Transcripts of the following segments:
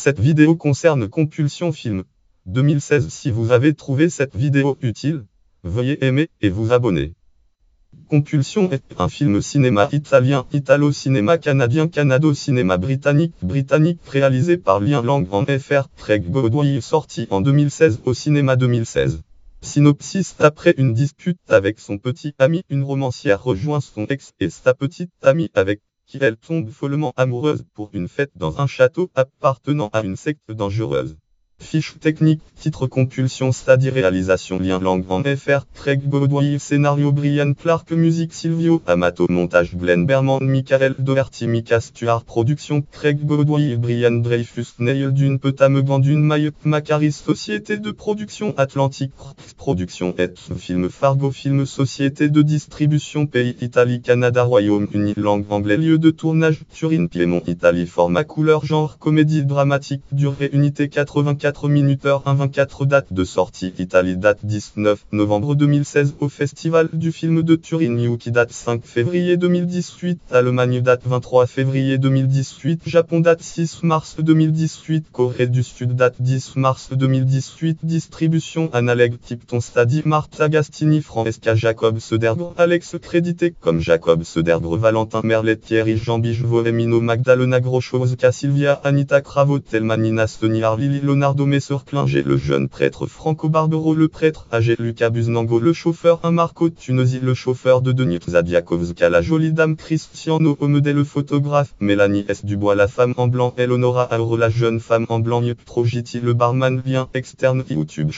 Cette vidéo concerne Compulsion Film 2016. Si vous avez trouvé cette vidéo utile, veuillez aimer et vous abonner. Compulsion est un film cinéma italien, italo-cinéma canadien, canado-cinéma britannique, britannique réalisé par Lien Lang en FR, Craig Godoy sorti en 2016 au cinéma 2016. Synopsis Après une dispute avec son petit ami, une romancière rejoint son ex et sa petite amie avec qui elle tombe follement amoureuse pour une fête dans un château appartenant à une secte dangereuse. Fiche technique, titre compulsion stade réalisation lien langue en FR, Craig Godoy scénario Brian Clark musique Silvio Amato montage Glenn Berman Michael Doherty Mika Stuart production Craig Godoy Brian Dreyfus Neil Dune Petame Dune Maye Macaris Société de production Atlantique production et film Fargo film Société de distribution pays Italie Canada Royaume-Uni langue anglais lieu de tournage Turin Piémont Italie format couleur genre comédie dramatique durée unité 84 4 minutes heure 1 date de sortie Italie date 19 novembre 2016 au Festival du film de Turin Yuki date 5 février 2018 Allemagne date 23 février 2018 Japon date 6 mars 2018 Corée du Sud date 10 mars 2018 Distribution Analeg Tipton Stadi Martha Gastini Francesca Jacob Sederbre Alex crédité comme Jacob Sederbre Valentin Merlet Thierry Jean Bigevo Remino Magdalena Groschowska Sylvia Anita Cravo Telmanina Stony Lili Leonardo Messer Klinger le jeune prêtre Franco Barbero le prêtre âgé Lucas Buznango le chauffeur un Marco Tunosi le chauffeur de Denis Zadiakovska la jolie dame Cristiano Omede le photographe Mélanie S. Dubois la femme en blanc Eleonora Auro la jeune femme en blanc Trojiti le barman lien externe YouTube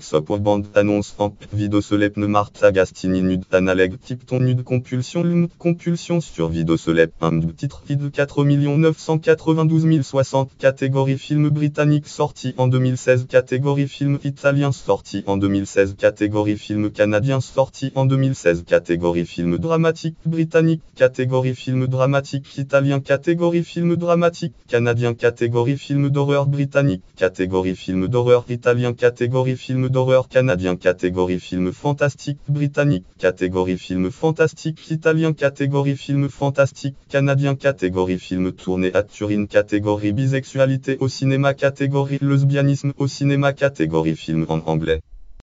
Sop bande annonce en vidéo Solepne Martha Gastini nude Analeg type ton nude compulsion lune compulsion sur vidéo Solep un titre de 4 992 060 catégorie film britannique sorti en 2016 catégorie film italien sorti en 2016 catégorie film canadien sorti en 2016 catégorie film dramatique britannique catégorie film dramatique italien catégorie film dramatique canadien catégorie film d'horreur britannique catégorie film d'horreur italien catégorie film d'horreur canadien catégorie film fantastique britannique catégorie film fantastique italien catégorie film fantastique canadien catégorie film tourné à Turin catégorie bisexualité au cinéma catégorie au cinéma catégorie film en anglais.